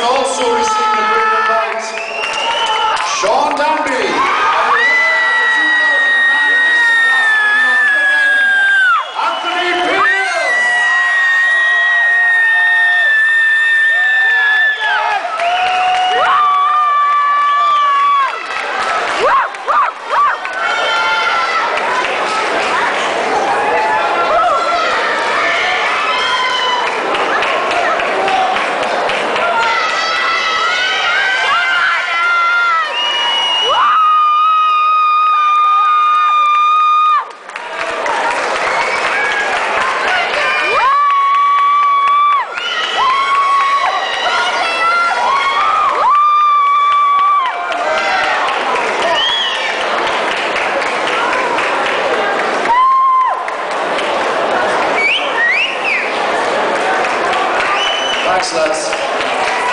should also Thanks, lads.